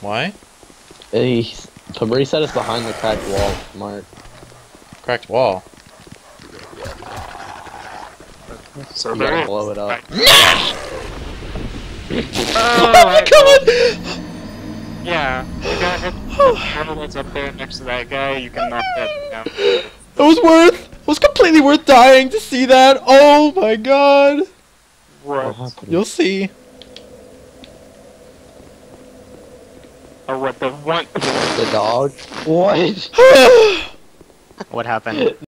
Why? He, Tabri said it's behind the cracked wall, Mark. Cracked wall. So You there gotta blow it up. Right. Oh Oh my oh, god! Yeah, you got hit the that's up there next to that guy, you can knock that down. It was worth. It was completely worth dying to see that. Oh my god! What What? happened? You'll see. Or what the what? The dog? What? What happened?